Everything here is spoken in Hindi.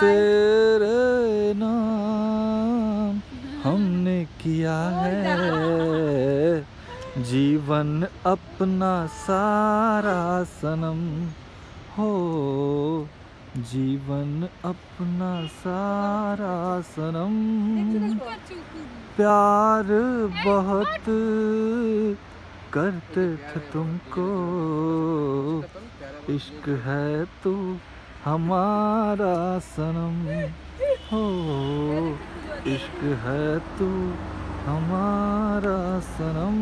तेरे नाम हमने किया है। जीवन अपना सारा सनम हो। जीवन अपना सारा सनम। प्यार बहुत करते थे तुमको। इश्क है तू हमारा सनम हो इश्क है तू हमारा सनम।